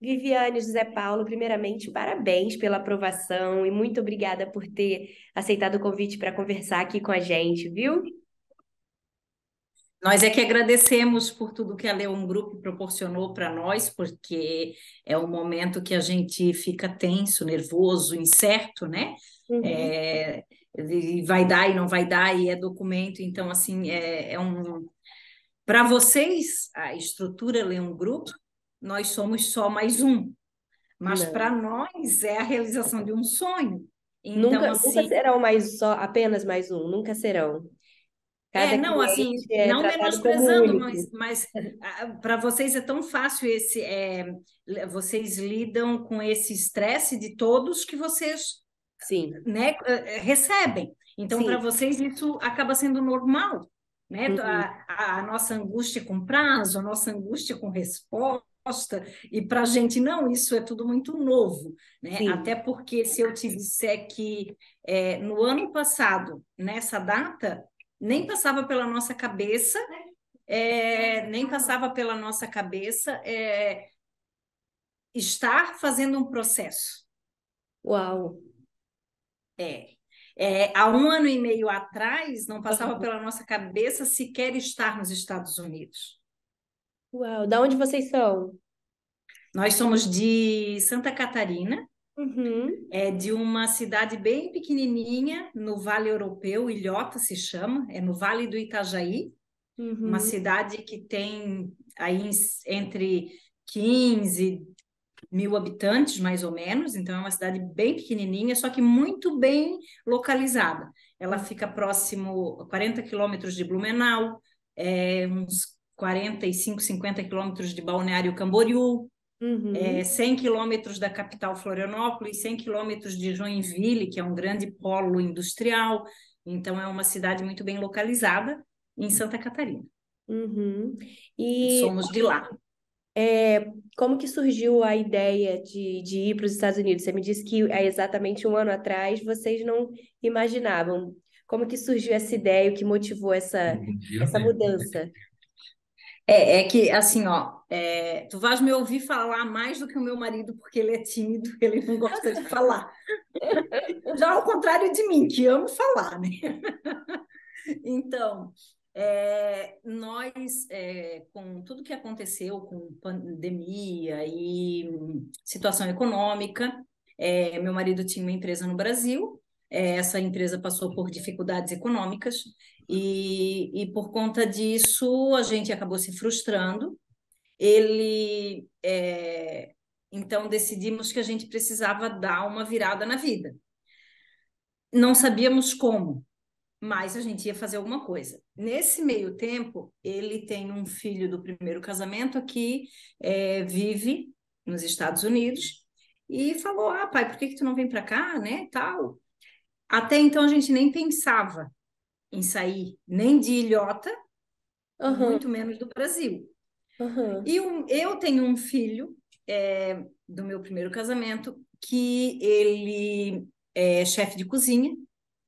Viviane José Paulo, primeiramente, parabéns pela aprovação e muito obrigada por ter aceitado o convite para conversar aqui com a gente, viu? Nós é que agradecemos por tudo que a Leon Group proporcionou para nós, porque é um momento que a gente fica tenso, nervoso, incerto, né? Uhum. É, vai dar e não vai dar, e é documento, então, assim, é, é um. Para vocês, a estrutura Leon Group, nós somos só mais um, mas para nós é a realização de um sonho. Então, nunca, assim, nunca serão mais só apenas mais um, nunca serão. Cada é, não, assim, é não menosprezando, mas, mas para vocês é tão fácil esse. É, vocês lidam com esse estresse de todos que vocês Sim. Né, eh, recebem. Então, para vocês, isso acaba sendo normal. Né? Uhum. A, a, nossa angústia com prazo, a nossa angústia com resposta. E para a gente, não, isso é tudo muito novo. Né? Até porque, se eu te disser que é, no ano passado, nessa data, nem passava pela nossa cabeça, é, nem passava pela nossa cabeça é, estar fazendo um processo. Uau! É. é. Há um ano e meio atrás, não passava pela nossa cabeça sequer estar nos Estados Unidos. Uau! Da onde vocês são? Nós somos de Santa Catarina, Uhum. É de uma cidade bem pequenininha no Vale Europeu, Ilhota se chama, é no Vale do Itajaí, uhum. uma cidade que tem aí entre 15 mil habitantes, mais ou menos, então é uma cidade bem pequenininha, só que muito bem localizada. Ela fica próximo a 40 quilômetros de Blumenau, é, uns 45, 50 quilômetros de Balneário Camboriú, Uhum. É, 100 quilômetros da capital Florianópolis, 100 quilômetros de Joinville, que é um grande polo industrial. Então, é uma cidade muito bem localizada em Santa Catarina. Uhum. E somos de lá. É, como que surgiu a ideia de, de ir para os Estados Unidos? Você me disse que é exatamente um ano atrás vocês não imaginavam. Como que surgiu essa ideia, o que motivou essa, essa mudança? É, é que, assim, ó, é, tu vais me ouvir falar mais do que o meu marido, porque ele é tímido, ele não gosta de falar. Já ao contrário de mim, que amo falar, né? Então, é, nós, é, com tudo que aconteceu com pandemia e situação econômica, é, meu marido tinha uma empresa no Brasil, é, essa empresa passou por dificuldades econômicas e, e por conta disso a gente acabou se frustrando. Ele é, então decidimos que a gente precisava dar uma virada na vida. Não sabíamos como, mas a gente ia fazer alguma coisa. Nesse meio tempo, ele tem um filho do primeiro casamento que é, vive nos Estados Unidos e falou: "Ah, pai, por que que tu não vem para cá, né?" Tal. Até então a gente nem pensava em sair nem de ilhota, uhum. muito menos do Brasil. Uhum. E um, eu tenho um filho é, do meu primeiro casamento que ele é chefe de cozinha,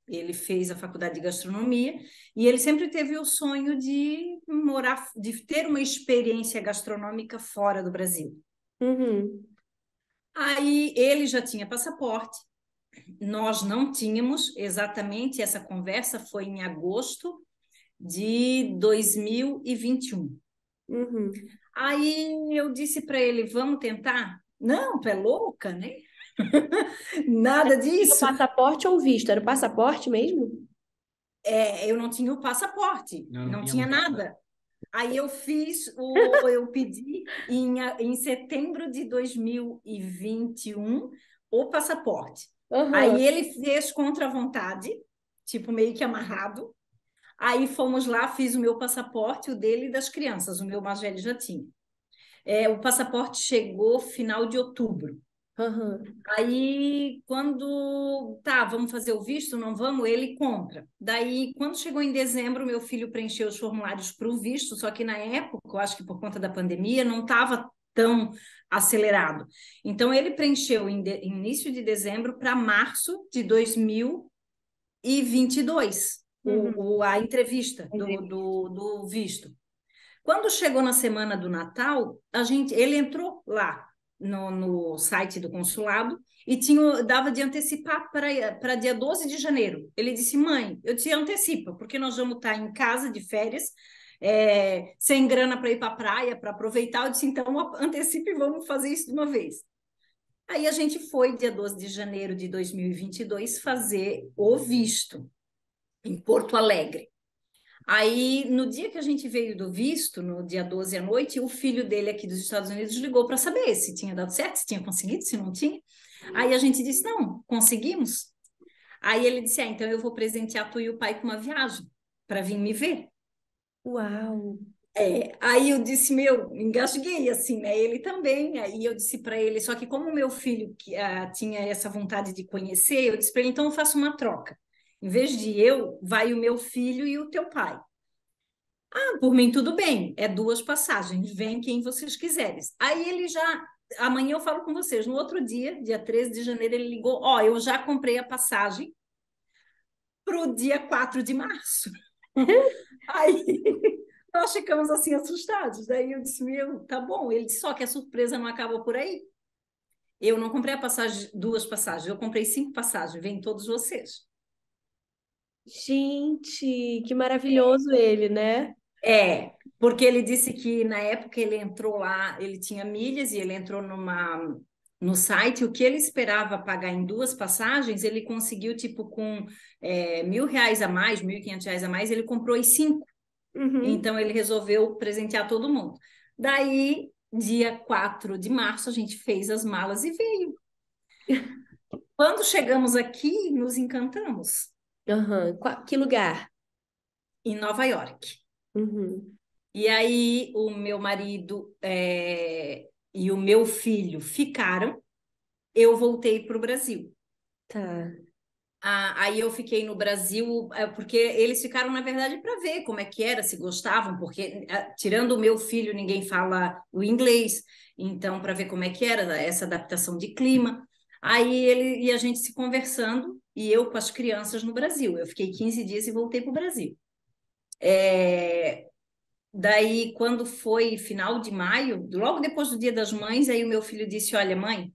ele fez a faculdade de gastronomia e ele sempre teve o sonho de morar, de ter uma experiência gastronômica fora do Brasil. Uhum. Aí ele já tinha passaporte, nós não tínhamos exatamente essa conversa foi em agosto de 2021. Uhum. Aí eu disse para ele: vamos tentar? Não, tu é louca, né? Nada disso. O passaporte ou visto? Era o passaporte mesmo? É, eu não tinha o passaporte, não, não tinha nada. Aí eu fiz, o, eu pedi em, em setembro de 2021 o passaporte. Uhum. Aí ele fez contra a vontade, tipo meio que amarrado. Aí fomos lá, fiz o meu passaporte, o dele e das crianças, o meu mais velho já tinha. É, o passaporte chegou final de outubro. Uhum. Aí, quando tá, vamos fazer o visto, não vamos, ele compra. Daí, quando chegou em dezembro, meu filho preencheu os formulários para o visto, só que na época, eu acho que por conta da pandemia, não estava tão acelerado. Então, ele preencheu em de, início de dezembro para março de 2022 uhum. o, o, a entrevista do, do, do, visto. Quando chegou na semana do Natal, a gente, ele entrou lá no, no site do consulado e tinha, dava de antecipar para dia 12 de janeiro. Ele disse, mãe, eu te antecipa, porque nós vamos estar em casa de férias, é, sem grana para ir para a praia, para aproveitar. Eu disse, então antecipe e vamos fazer isso de uma vez. Aí a gente foi, dia 12 de janeiro de 2022, fazer o visto em Porto Alegre. Aí, no dia que a gente veio do visto, no dia 12 à noite, o filho dele aqui dos Estados Unidos ligou para saber se tinha dado certo, se tinha conseguido, se não tinha. Aí a gente disse: não, conseguimos. Aí ele disse: ah, então eu vou presentear tu e o pai com uma viagem para vir me ver. Uau! É, aí eu disse, meu, engasguei assim, né? Ele também. Aí eu disse para ele, só que como meu filho que, uh, tinha essa vontade de conhecer, eu disse para ele, então eu faço uma troca. Em vez de eu, vai o meu filho e o teu pai. Ah, por mim tudo bem, é duas passagens, vem quem vocês quiserem. Aí ele já, amanhã eu falo com vocês. No outro dia, dia 13 de janeiro, ele ligou: Ó, oh, eu já comprei a passagem para o dia 4 de março. Aí nós ficamos assim assustados. Daí eu disse: Meu, tá bom. Ele disse: Só que a surpresa não acaba por aí. Eu não comprei a passagem, duas passagens, eu comprei cinco passagens, vem todos vocês. Gente, que maravilhoso é. ele, né? É, porque ele disse que na época ele entrou lá, ele tinha milhas e ele entrou numa no site, o que ele esperava pagar em duas passagens, ele conseguiu, tipo, com é, mil reais a mais, mil e quinhentos reais a mais, ele comprou em cinco. Uhum. Então, ele resolveu presentear todo mundo. Daí, dia 4 de março, a gente fez as malas e veio. Quando chegamos aqui, nos encantamos. Uhum. Que lugar? Em Nova York. Uhum. E aí, o meu marido é, e o meu filho ficaram, eu voltei para o Brasil. Tá. Ah, aí eu fiquei no Brasil, é, porque eles ficaram, na verdade, para ver como é que era, se gostavam, porque é, tirando o meu filho, ninguém fala o inglês, então, para ver como é que era essa adaptação de clima. Aí ele e a gente se conversando, e eu com as crianças no Brasil. Eu fiquei 15 dias e voltei para o Brasil. É... Daí, quando foi final de maio, logo depois do Dia das Mães, aí o meu filho disse: Olha, mãe,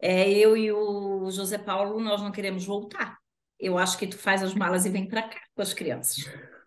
é, eu e o José Paulo, nós não queremos voltar. Eu acho que tu faz as malas e vem para cá com as crianças.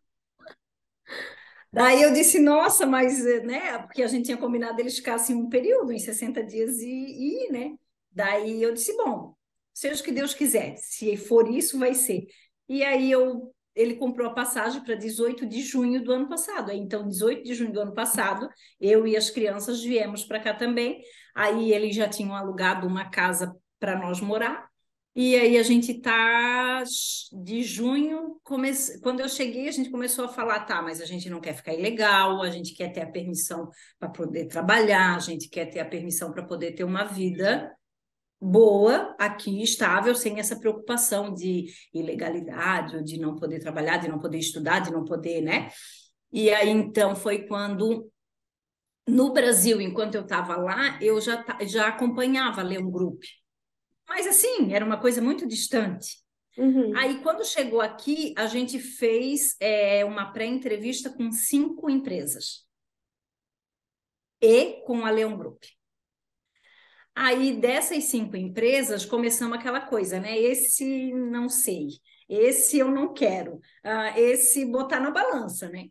Daí eu disse, nossa, mas, né, porque a gente tinha combinado eles ficassem um período, em 60 dias e, e né, daí eu disse, bom, seja o que Deus quiser, se for isso, vai ser. E aí eu, ele comprou a passagem para 18 de junho do ano passado. Então, 18 de junho do ano passado, eu e as crianças viemos para cá também. Aí eles já tinham alugado uma casa para nós morar. E aí a gente tá de junho, comece... quando eu cheguei, a gente começou a falar, tá, mas a gente não quer ficar ilegal, a gente quer ter a permissão para poder trabalhar, a gente quer ter a permissão para poder ter uma vida boa aqui, estável, sem essa preocupação de ilegalidade, ou de não poder trabalhar, de não poder estudar, de não poder, né? E aí então foi quando no Brasil, enquanto eu estava lá, eu já, já acompanhava ler um grupo. Mas assim, era uma coisa muito distante. Uhum. Aí, quando chegou aqui, a gente fez é, uma pré-entrevista com cinco empresas e com a Leão Group. Aí, dessas cinco empresas, começamos aquela coisa, né? Esse não sei, esse eu não quero, uh, esse botar na balança, né?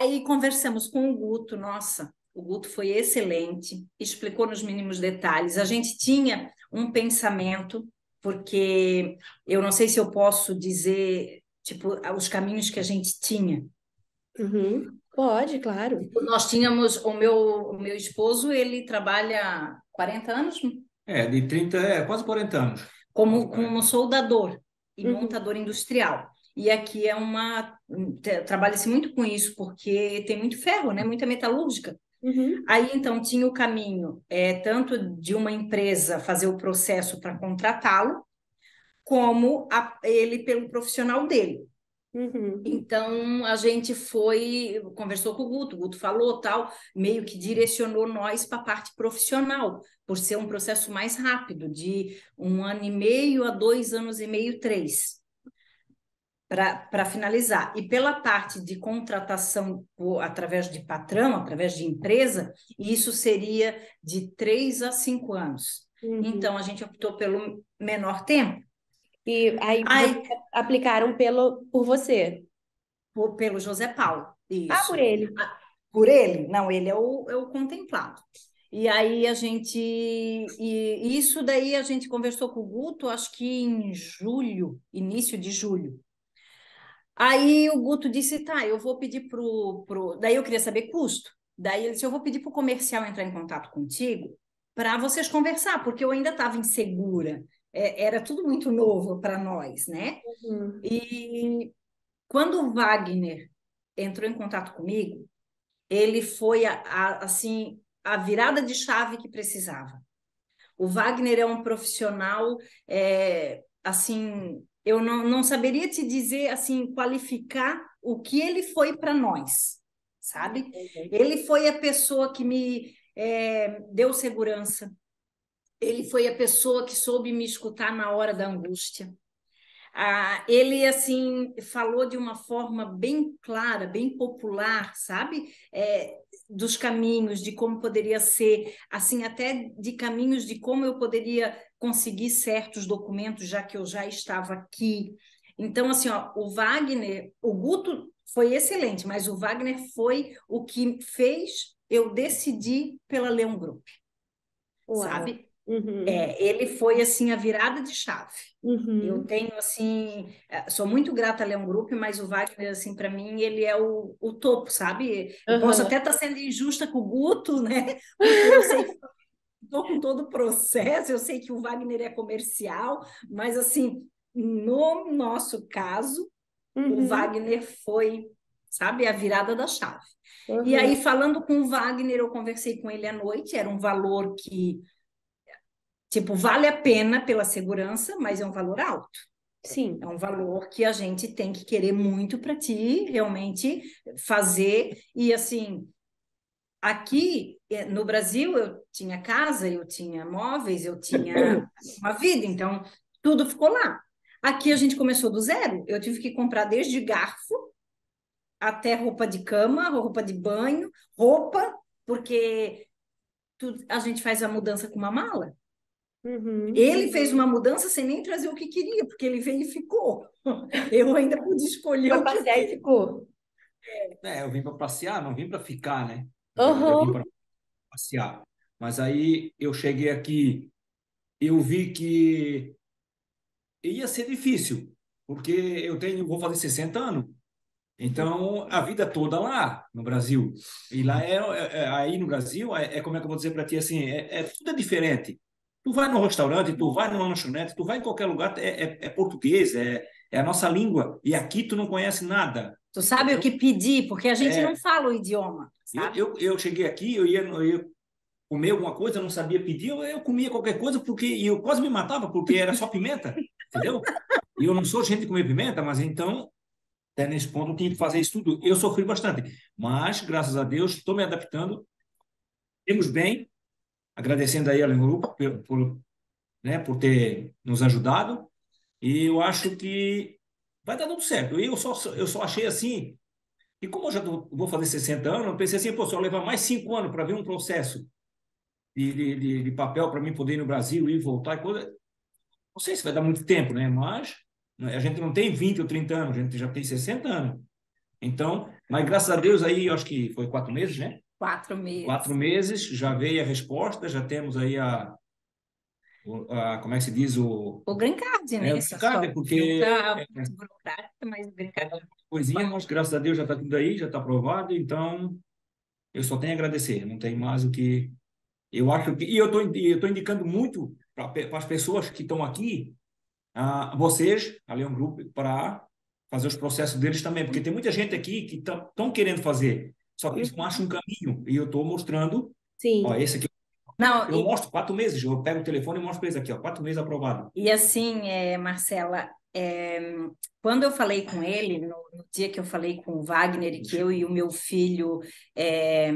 Aí conversamos com o Guto, nossa, o Guto foi excelente, explicou nos mínimos detalhes. A gente tinha um pensamento, porque eu não sei se eu posso dizer, tipo, os caminhos que a gente tinha. Uhum. Pode, claro. Nós tínhamos, o meu, o meu esposo, ele trabalha 40 anos? É, de 30, é, quase 40 anos. Como, como soldador e uhum. montador industrial. E aqui é uma. Trabalha-se muito com isso, porque tem muito ferro, né? muita metalúrgica. Uhum. Aí então tinha o caminho é, tanto de uma empresa fazer o processo para contratá-lo, como a, ele pelo profissional dele. Uhum. Então a gente foi, conversou com o Guto, o Guto falou tal, meio que direcionou nós para a parte profissional, por ser um processo mais rápido, de um ano e meio a dois anos e meio, três. para finalizar. E pela parte de contratação por, através de patrão, através de empresa, isso seria de três a cinco anos. Uhum. Então, a gente optou pelo menor tempo. E aí, aí aplicaram pelo, por você? Por, pelo José Paulo. Isso. Ah, por ele. Ah, por ele? Não, ele é o, é o contemplado. E aí a gente. E isso daí a gente conversou com o Guto, acho que em julho, início de julho. Aí o Guto disse: tá, eu vou pedir pro. pro... Daí eu queria saber custo. Daí ele disse: eu vou pedir para o comercial entrar em contato contigo para vocês conversar, porque eu ainda estava insegura. É, era tudo muito novo para nós, né? Uhum. E quando o Wagner entrou em contato comigo, ele foi a, a, assim a virada de chave que precisava. O Wagner é um profissional, é, assim, eu não, não saberia te dizer, assim, qualificar o que ele foi para nós, sabe? Uhum. Ele foi a pessoa que me é, deu segurança, ele foi a pessoa que soube me escutar na hora da angústia. Ah, ele assim falou de uma forma bem clara, bem popular, sabe? É, dos caminhos, de como poderia ser, assim, até de caminhos de como eu poderia conseguir certos documentos, já que eu já estava aqui. Então, assim, ó, o Wagner, o Guto foi excelente, mas o Wagner foi o que fez eu decidir pela Leão Group. Uau. Sabe? Uhum. É, ele foi assim a virada de chave. Uhum. Eu tenho assim, é, sou muito grata a Leão Group, mas o Wagner assim para mim ele é o, o topo, sabe? Eu uhum. posso até estar tá sendo injusta com o Guto, né? Porque eu sei que estou com todo o processo, eu sei que o Wagner é comercial, mas assim, no nosso caso, o uhum. Wagner foi, sabe, a virada da chave. E aí uhum. falando com o Wagner, eu conversei com ele à noite, era um valor que Tipo, vale a pena pela segurança, mas é um valor alto. Sim. É um valor que a gente tem que querer muito para ti realmente fazer. E assim, aqui eh, no Brasil eu tinha casa, eu tinha móveis, eu tinha uma vida, então tudo ficou lá. Aqui a gente começou do zero. Eu tive que comprar desde garfo até roupa de cama, roupa de banho, roupa, porque tudo, a gente faz a mudança com uma mala. Uhum. Ele fez uma mudança sem nem trazer o que queria, porque ele veio e ficou. Eu ainda pude escolher o passear que... e ficou. É, eu vim para passear, não vim para ficar, né? Uhum. Eu vim para passear. Mas aí eu cheguei aqui, eu vi que ia ser difícil, porque eu tenho, vou fazer 60 anos. Então, a vida toda lá no Brasil. E lá é, é, é aí no Brasil, é, é, como é que eu vou dizer para ti assim, é, é tudo diferente. Tu vai no restaurante, tu vai numa lanchonete, tu vai em qualquer lugar, é, é, é português, é, é, a nossa língua. E aqui tu não conhece nada. Tu sabe o que pedir, porque a gente é, não fala o idioma. Sabe? Eu, eu, eu cheguei aqui, eu ia, eu ia comer alguma coisa, não sabia pedir, eu, eu comia qualquer coisa, porque e eu quase me matava, porque era só pimenta, entendeu? E eu não sou gente de comer pimenta, mas então, até nesse ponto, eu tinha que fazer isso tudo. Eu sofri bastante, mas, graças a Deus, estou me adaptando. Temos bem, agradecendo aí ao grupo por, por, né, por ter nos ajudado. E eu acho que vai dar tudo certo. Eu só, eu só achei assim, e como eu já tô, vou fazer 60 anos, eu pensei assim, pô, só levar mais 5 anos para ver um processo de, de, de papel para mim poder ir no Brasil e voltar e. Não sei se vai dar muito tempo, né? Mas a gente não tem 20 ou 30 anos, a gente já tem 60 anos. Então, mas graças a Deus aí, eu acho que foi quatro meses, né? Quatro meses. Quatro meses, já veio a resposta, já temos aí a, a como é que se diz o... O green card, né? É, o green card, porque... Tá é, burocrática, mas o green card... Coisinha, mas graças a Deus já está tudo aí, já está aprovado, então eu só tenho a agradecer, não tem mais o que... Eu acho que... E eu estou indicando muito para as pessoas que estão aqui, a vocês, a Leão Group, para fazer os processos deles também, porque tem muita gente aqui que estão querendo fazer, só que eles não acham um caminho. E eu estou mostrando. Sim. Ó, esse aqui. Não, eu e... mostro quatro meses. Eu pego o telefone e mostro para eles aqui, ó, quatro meses aprovado. E assim, é, Marcela, é, quando eu falei com ele, no, no, dia que eu falei com o Wagner, que eu e o meu filho é,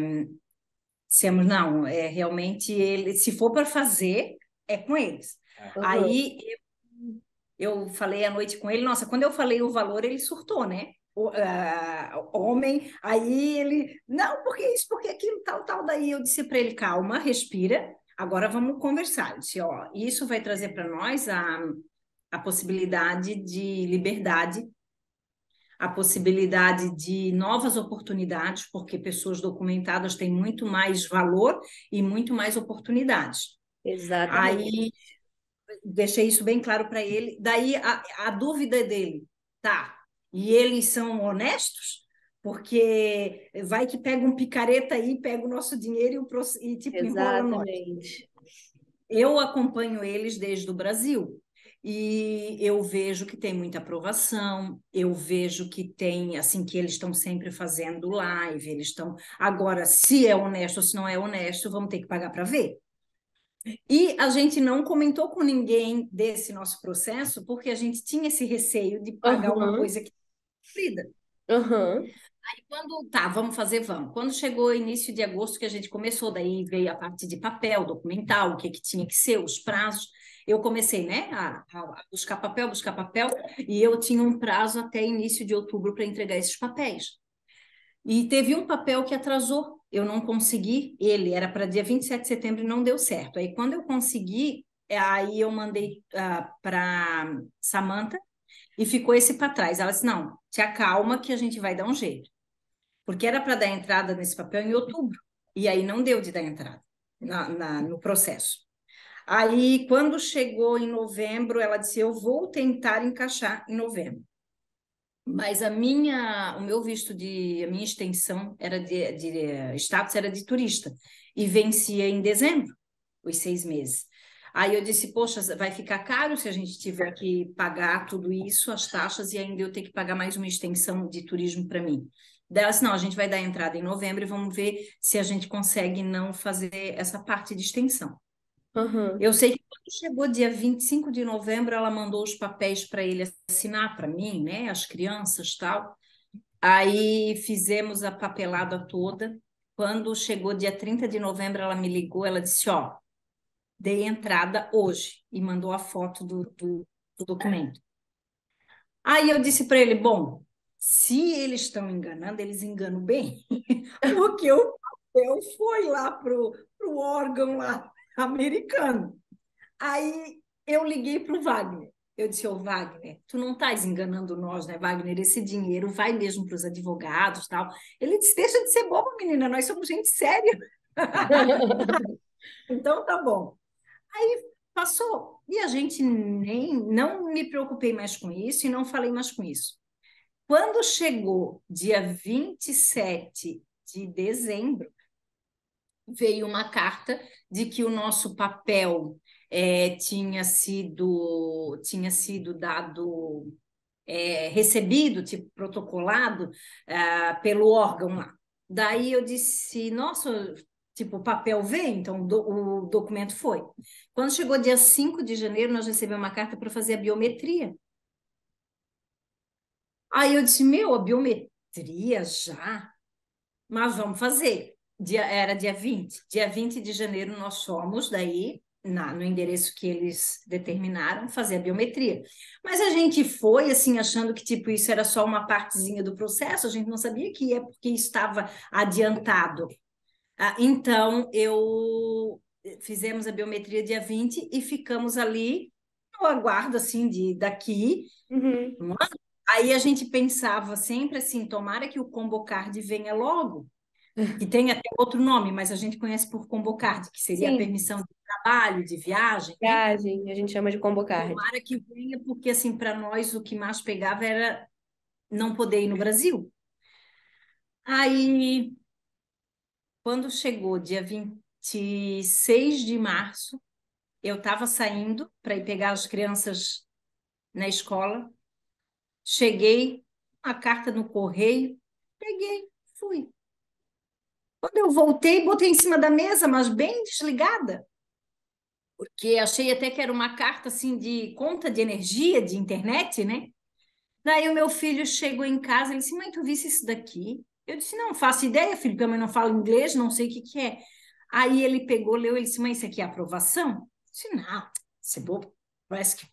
dissemos, não, é, realmente, ele, se for para fazer, é com eles. Uhum. Aí eu falei à noite com ele, nossa, quando eu falei o valor, ele surtou, né? Uh, homem, aí ele, não, porque isso, porque aquilo, tal, tal. Daí eu disse para ele, calma, respira, agora vamos conversar. Eu disse, ó, isso vai trazer para nós a, a possibilidade de liberdade, a possibilidade de novas oportunidades, porque pessoas documentadas têm muito mais valor e muito mais oportunidades. Exatamente. Aí deixei isso bem claro para ele. Daí a, a dúvida dele, tá? E eles são honestos? Porque vai que pega um picareta aí, pega o nosso dinheiro e, e tipo, Exatamente. Eu acompanho eles desde o Brasil e eu vejo que tem muita aprovação, eu vejo que tem, assim, que eles estão sempre fazendo live, eles estão. Agora, se é honesto ou se não é honesto, vamos ter que pagar para ver. E a gente não comentou com ninguém desse nosso processo, porque a gente tinha esse receio de pagar uhum. uma coisa que cumprida. Uhum. Aí quando tá, vamos fazer, vamos. Quando chegou início de agosto que a gente começou, daí veio a parte de papel, documental, o que que tinha que ser, os prazos. Eu comecei, né, a, a buscar papel, buscar papel, e eu tinha um prazo até início de outubro para entregar esses papéis. E teve um papel que atrasou, eu não consegui, ele era para dia 27 de setembro e não deu certo. Aí quando eu consegui, aí eu mandei uh, ah, para Samantha e ficou esse para trás. Ela disse: "Não, te acalma que a gente vai dar um jeito". Porque era para dar entrada nesse papel em outubro, e aí não deu de dar entrada na, na, no processo. Aí, quando chegou em novembro, ela disse: Eu vou tentar encaixar em novembro. Mas a minha, o meu visto de, a minha extensão era de, de status era de turista e vencia em dezembro, os seis meses. Aí eu disse, poxa, vai ficar caro se a gente tiver que pagar tudo isso, as taxas, e ainda eu ter que pagar mais uma extensão de turismo para mim. Daí ela disse, não, a gente vai dar entrada em novembro e vamos ver se a gente consegue não fazer essa parte de extensão. Uhum. Eu sei que quando chegou dia 25 de novembro, ela mandou os papéis para ele assinar para mim, né? As crianças tal. Aí fizemos a papelada toda. Quando chegou dia 30 de novembro, ela me ligou, ela disse: Ó, dei entrada hoje e mandou a foto do, do, do documento. Aí eu disse para ele: Bom, se eles estão enganando, eles enganam bem, porque o papel foi lá para o órgão lá americano. Aí eu liguei para o Wagner. Eu disse, ô oh, Wagner, tu não estás enganando nós, né, Wagner? Esse dinheiro vai mesmo para os advogados tal. Ele disse, deixa de ser bobo, menina, nós somos gente séria. então tá bom. Aí passou. E a gente nem, não me preocupei mais com isso e não falei mais com isso. Quando chegou dia 27 de dezembro, veio uma carta de que o nosso papel é, tinha sido tinha sido dado é, recebido, tipo protocolado é, pelo órgão lá. Daí eu disse, nossa, tipo, o papel veio, então do, o documento foi. Quando chegou dia 5 de janeiro, nós recebemos uma carta para fazer a biometria. Aí eu disse, meu, a biometria já? Mas vamos fazer dia, era dia 20. Dia 20 de janeiro nós fomos daí, na, no endereço que eles determinaram, fazer a biometria. Mas a gente foi, assim, achando que, tipo, isso era só uma partezinha do processo, a gente não sabia que é porque estava adiantado. Ah, então, eu fizemos a biometria dia 20 e ficamos ali no aguardo, assim, de daqui. Uhum. Aí a gente pensava sempre assim, tomara que o Combocard venha logo, que tem até outro nome, mas a gente conhece por Combocard, que seria Sim. a permissão de trabalho, de viagem. Né? Viagem, né? a gente chama de Combocard. Tomara que venha, porque assim, para nós o que mais pegava era não poder ir no Brasil. Aí, quando chegou dia 26 de março, eu estava saindo para ir pegar as crianças na escola. Cheguei, a carta no correio, peguei, fui. Quando eu voltei, botei em cima da mesa, mas bem desligada, porque achei até que era uma carta assim de conta de energia, de internet, né? Daí o meu filho chegou em casa, ele disse: Mãe, tu visse isso daqui? Eu disse: Não, faço ideia, filho, porque a mãe não fala inglês, não sei o que, que é. Aí ele pegou, leu, ele disse: Mãe, isso aqui é aprovação? Eu disse: Não, isso é bobo. parece que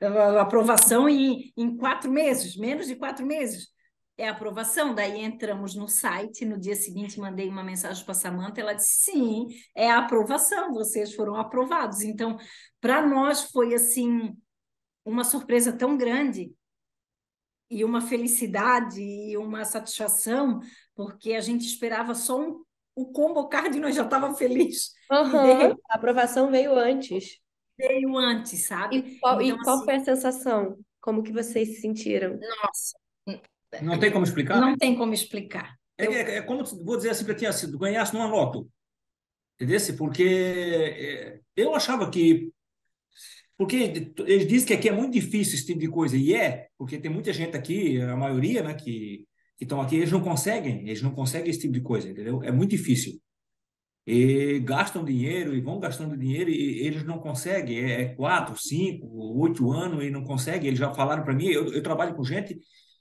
a aprovação em, em quatro meses, menos de quatro meses. É aprovação. Daí entramos no site, no dia seguinte mandei uma mensagem para a Samanta, ela disse: sim, é aprovação, vocês foram aprovados. Então, para nós foi assim uma surpresa tão grande e uma felicidade e uma satisfação, porque a gente esperava só um, o combo card e nós já estava feliz. Uhum. A aprovação veio antes. Veio antes, sabe? E qual, então, e qual assim, foi a sensação? Como que vocês se sentiram? Nossa. Não tem como explicar? Não tem como explicar. É, é, é como, vou dizer assim para ti, se tu ganhasse numa loto. Entendeu? Porque é, eu achava que porque eles dizem que aqui é muito difícil esse tipo de coisa, e é, porque tem muita gente aqui, a maioria, né, que estão aqui, eles não conseguem, eles não conseguem esse tipo de coisa, entendeu? É muito difícil. E gastam dinheiro e vão gastando dinheiro e eles não conseguem. É, é quatro, cinco, oito anos e não conseguem. Eles já falaram para mim, eu, eu, trabalho com gente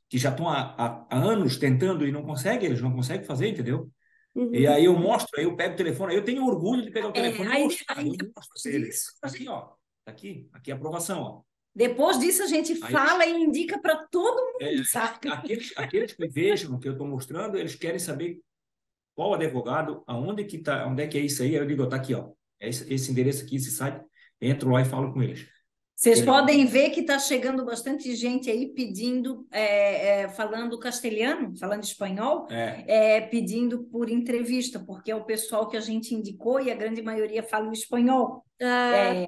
que já estão há, há, há, anos tentando e não conseguem, eles não conseguem fazer, entendeu? Uhum. E aí eu mostro, aí eu pego o telefone, aí eu tenho orgulho de pegar o é, telefone é, e mostrar. Aí, eu mostro eles. Aqui, ó. Tá aqui, aqui é a aprovação, ó. Depois disso, a gente Aí, fala e indica para todo mundo, é, sabe? Aqueles, aqueles que vejam o que eu estou mostrando, eles querem saber qual advogado, aonde que tá, onde é que é isso aí. Eu digo, tá aqui, ó. É esse, esse endereço aqui, esse site. Entro lá e falo com eles. Vocês podem ver que está chegando bastante gente aí pedindo, é, é, falando castelhano, falando espanhol, é. é. pedindo por entrevista, porque é o pessoal que a gente indicou e a grande maioria fala o espanhol. Ah, é,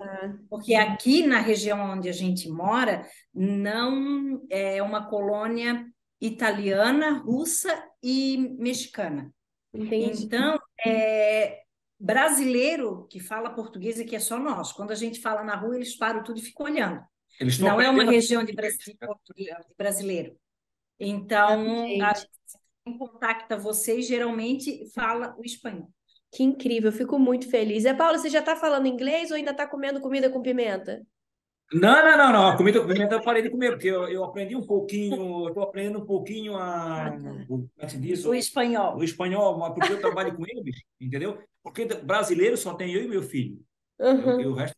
porque aqui na região onde a gente mora, não é uma colônia italiana, russa e mexicana. Entendi. Então, é, brasileiro que fala português e que é só nós. Quando a gente fala na rua, eles param tudo e ficam olhando. Não é uma região de, de brasileiro. Então, a gente contacta vocês, geralmente fala o espanhol. Que incrível, eu fico muito feliz. É, Paula, você já está falando inglês ou ainda está comendo comida com pimenta? Não, não, não, não. A comida com pimenta eu parei de comer, porque eu, eu aprendi um pouquinho, estou aprendendo um pouquinho a. Ah, tá. o, é diz, o espanhol. O espanhol, porque eu trabalho com eles, entendeu? Porque brasileiro só tem eu e meu filho. Uhum. Eu, o resto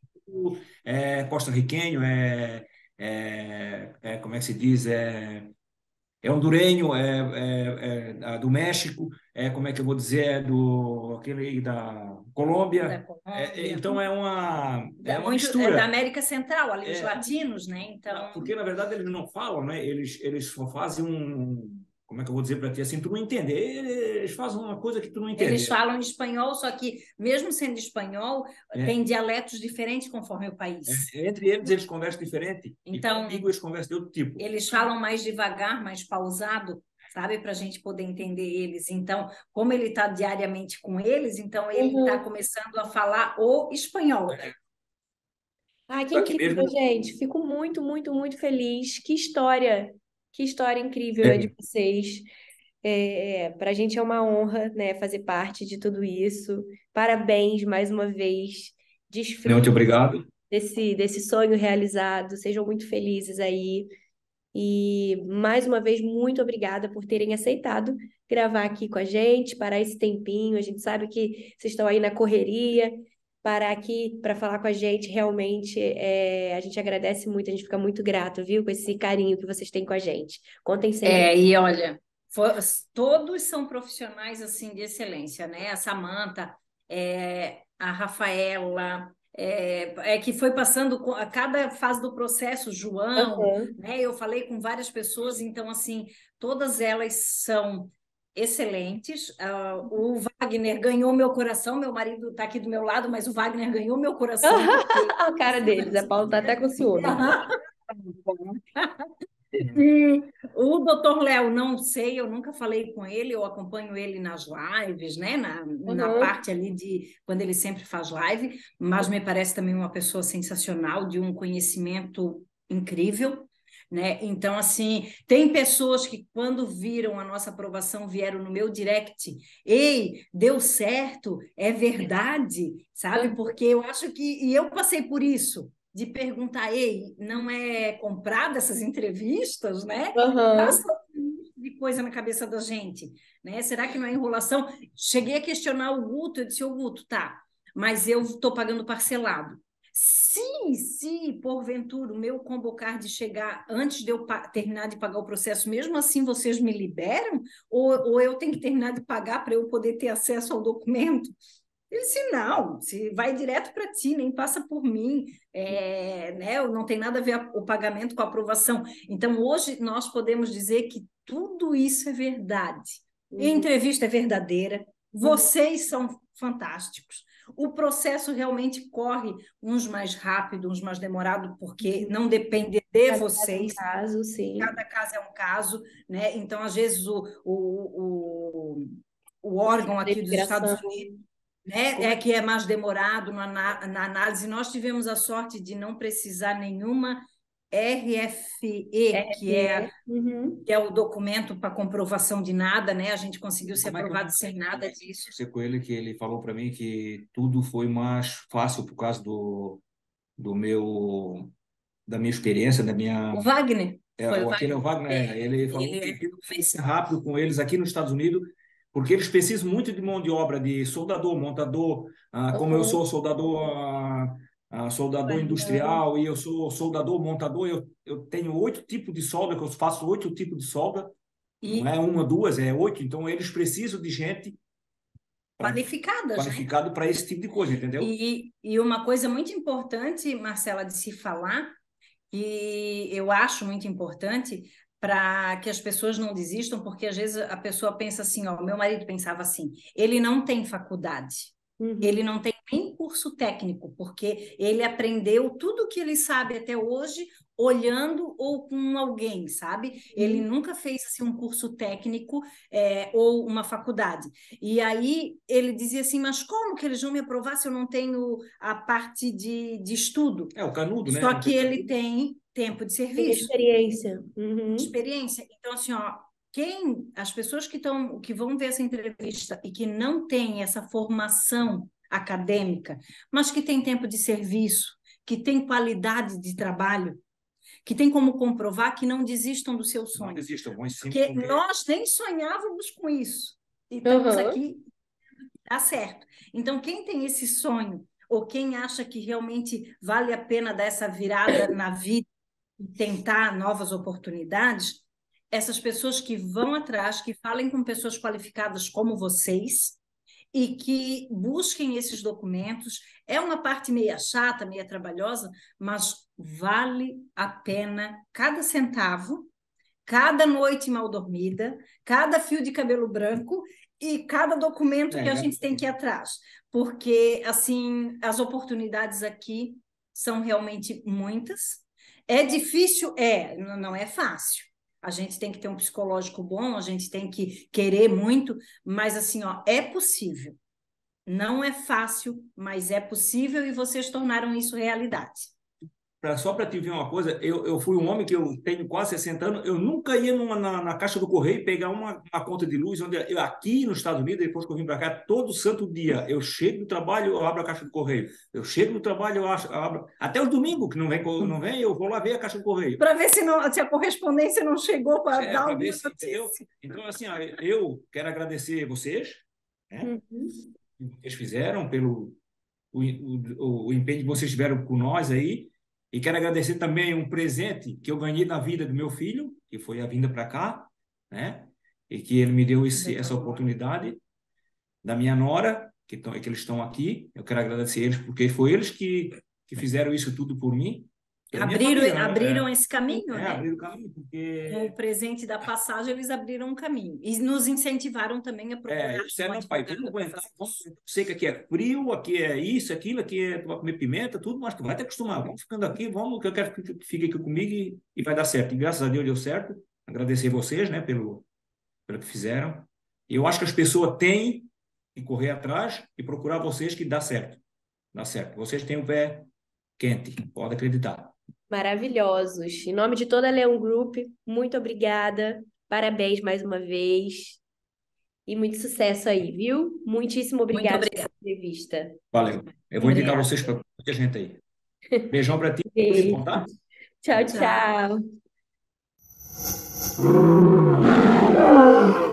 é costarriquenho, é, é, é, como é que se diz? É, é hondurenho, é, é, é, do México, é como é que eu vou dizer, é do aquele da Colômbia. Da Colômbia. É, então é uma é uma Muito, mistura. É da América Central, ali os latinos, né? Então porque na verdade eles não falam, né? Eles eles só fazem um como é que eu vou dizer para ti assim, tu não entender, eles fazem uma coisa que tu não entende. Eles falam espanhol, só que mesmo sendo espanhol, é. tem dialetos diferentes conforme o país. É, entre eles eles conversam diferente. Então, e comigo eles conversam de outro tipo. Eles falam mais devagar, mais pausado, sabe, para a gente poder entender eles. Então, como ele está diariamente com eles, então ele está uhum. começando a falar o espanhol. É. Ai, que incrível, mesmo... gente. Fico muito, muito, muito feliz. Que história que história incrível é. de vocês. É, para a gente é uma honra né, fazer parte de tudo isso. Parabéns mais uma vez. Desfrutem muito obrigado. Desse, desse sonho realizado. Sejam muito felizes aí. E mais uma vez, muito obrigada por terem aceitado gravar aqui com a gente, parar esse tempinho. A gente sabe que vocês estão aí na correria parar aqui para falar com a gente. Realmente, é, a gente agradece muito, a gente fica muito grato, viu, com esse carinho que vocês têm com a gente. Contem sempre. É, e olha, for, todos são profissionais assim de excelência, né? A Samanta, é, a Rafaela, é, é, que foi passando a cada fase do processo, João, uhum. né? Eu falei com várias pessoas, então assim, todas elas são excelentes. Uh, o Wagner ganhou meu coração, meu marido está aqui do meu lado, mas o Wagner ganhou meu coração. Porque... a cara deles, a Paula está até com ciúme. e o doutor Léo, não sei, eu nunca falei com ele, eu acompanho ele nas lives, né? Na, uhum. na parte ali de quando ele sempre faz live, mas me parece também uma pessoa sensacional, de um conhecimento incrível. Né? Então, assim, tem pessoas que, quando viram a nossa aprovação, vieram no meu direct, ei, deu certo, é verdade, sabe? Porque eu acho que, e eu passei por isso, de perguntar, ei, não é comprada essas entrevistas, né? Uhum. de coisa na cabeça da gente, né? Será que não é enrolação? Cheguei a questionar o Guto, eu disse, o Guto, tá, mas eu estou pagando parcelado. Se, se porventura o meu combo card chegar antes de eu terminar de pagar o processo, mesmo assim vocês me liberam? Ou, ou eu tenho que terminar de pagar para eu poder ter acesso ao documento? Ele disse, não, se vai direto para ti, nem passa por mim, é, né, não tem nada a ver o pagamento com a aprovação. Então, hoje, nós podemos dizer que tudo isso é verdade. Uhum. A entrevista é verdadeira, uhum. vocês são fantásticos. O processo realmente corre, uns mais rápido, uns mais demorado, porque não depende de Cada vocês. É um caso, sim. Cada caso é um caso, né? Então, às vezes, o, o, o, o órgão aqui dos Estados Unidos né? é que é mais demorado na, na análise. Nós tivemos a sorte de não precisar nenhuma RFE, RFE. Que, é, uhum. que é o documento para comprovação de nada, né? A gente conseguiu ser Como aprovado é sem nada disso. Você com ele que ele falou para mim que tudo foi mais fácil por causa do, do meu da minha experiência, da minha o Wagner. É, foi o aquele Wagner. é o Wagner. É, ele falou ele... que fez rápido com eles aqui nos Estados Unidos porque eles precisam muito de mão de obra de soldador, montador, ah, como uhum. eu sou soldador, ah, ah, soldador industrial e eu sou soldador, montador, eu, eu tenho oito tipos de solda, que eu faço oito tipos de solda, e... não é uma, duas, é oito, então eles precisam de gente qualificada, qualificado para esse tipo de coisa, entendeu? E, e uma coisa muito importante, Marcela, de se falar, e eu acho muito importante, para que as pessoas não desistam, porque às vezes a pessoa pensa assim, ó, meu marido pensava assim, ele não tem faculdade, uhum. ele não tem nem curso técnico, porque ele aprendeu tudo o que ele sabe até hoje olhando ou com alguém, sabe? Uhum. Ele nunca fez assim, um curso técnico é, ou uma faculdade. E aí ele dizia assim, mas como que eles vão me aprovar se eu não tenho a parte de, de estudo? É, o canudo, né? Só que ele tem tempo de serviço. Experiência. Uhum. Experiência. Então, assim, ó, quem, as pessoas que, estão que vão ver essa entrevista e que não têm essa formação acadêmica, mas que têm tempo de serviço, que têm qualidade de trabalho, que tem como comprovar que não desistam do seu sonho. Não desistam, vão Porque nós nem sonhávamos com isso. E estamos uhum. aqui, dá certo. Então, quem tem esse sonho, ou quem acha que realmente vale a pena dar essa virada na vida, tentar novas oportunidades, essas pessoas que vão atrás, que falem com pessoas qualificadas como vocês e que busquem esses documentos. É uma parte meia chata, meia trabalhosa, mas vale a pena cada centavo, cada noite mal dormida, cada fio de cabelo branco e cada documento é, que a gente tem que ir atrás, porque assim as oportunidades aqui são realmente muitas é difícil? É, não é fácil. A gente tem que ter um psicológico bom, a gente tem que querer muito, mas assim, ó, é possível. Não é fácil, mas é possível e vocês tornaram isso realidade pra, só para te ver uma coisa, eu, eu fui um homem que eu tenho quase 60 anos, eu nunca ia numa, na, na caixa do correio pegar uma, uma conta de luz, onde eu, aqui nos Estados Unidos, depois que eu vim para cá, todo santo dia, eu chego do trabalho, eu abro a caixa do correio. Eu chego do trabalho, eu, acho, eu abro. Até os domingos, que não vem, não vem, eu vou lá ver a caixa do correio. Para ver se, não, se a correspondência não chegou para é, dar alguma se, eu, Então, assim, eu quero agradecer vocês, né? Uhum. Eles fizeram pelo o, o, o empenho que vocês tiveram com nós aí. E quero agradecer também um presente que eu ganhei na vida do meu filho, que foi a vinda para cá, né? E que ele me deu esse, essa oportunidade da minha nora, que, tão, que eles estão aqui. Eu quero agradecer eles, porque foi eles que, que fizeram isso tudo por mim. Abriram, família, né? abriram é, esse caminho, é, né? abriram o caminho, porque... Com o presente da passagem, eles abriram um caminho. E nos incentivaram também a procurar... É, disseram, pai, vamos aguentar, vamos, sei que aqui é frio, aqui é isso, aquilo, aqui é, tu vai comer pimenta, tudo, mas tu vai te acostumar, vamos ficando aqui, vamos, que eu quero que fique aqui comigo e, e vai dar certo. E graças a Deus deu certo. Agradecer vocês, né, pelo, pelo que fizeram. E eu acho que as pessoas têm que correr atrás e procurar vocês que dá certo. Dá certo. Vocês têm o pé quente, pode acreditar maravilhosos. Em nome de toda a Leão Group, muito obrigada. Parabéns mais uma vez. E muito sucesso aí, viu? Muitíssimo obrigada pela entrevista. Valeu. Eu vou indicar vocês para muita gente aí. Beijão para ti. Beijo. Tchau, tchau. tchau.